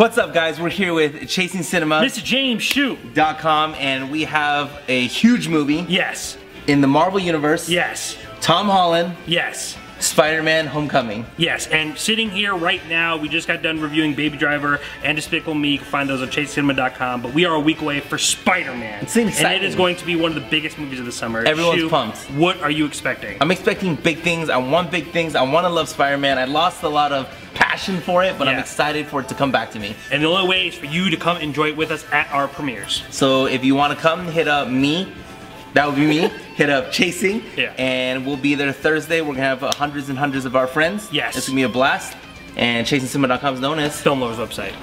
What's up guys? We're here with Chasing Cinema. Mr. James Hsu. .com and we have a huge movie Yes. in the Marvel Universe. Yes. Tom Holland, Yes. Spider-Man Homecoming. Yes, and sitting here right now, we just got done reviewing Baby Driver and Despicable Me. You can find those on chasecinema.com, but we are a week away for Spider-Man. It's And it is going to be one of the biggest movies of the summer. Everyone's Shu, pumped. What are you expecting? I'm expecting big things. I want big things. I want to love Spider-Man. I lost a lot of passion for it, but I'm excited for it to come back to me. and the only way is for you to come enjoy it with us at our premieres. So if you want to come, hit up me. That would be me. hit up Chasing. Yeah. And we'll be there Thursday. We're going to have hundreds and hundreds of our friends. Yes. It's going to be a blast. And ChasingCinema.com is known as Film Lovers website.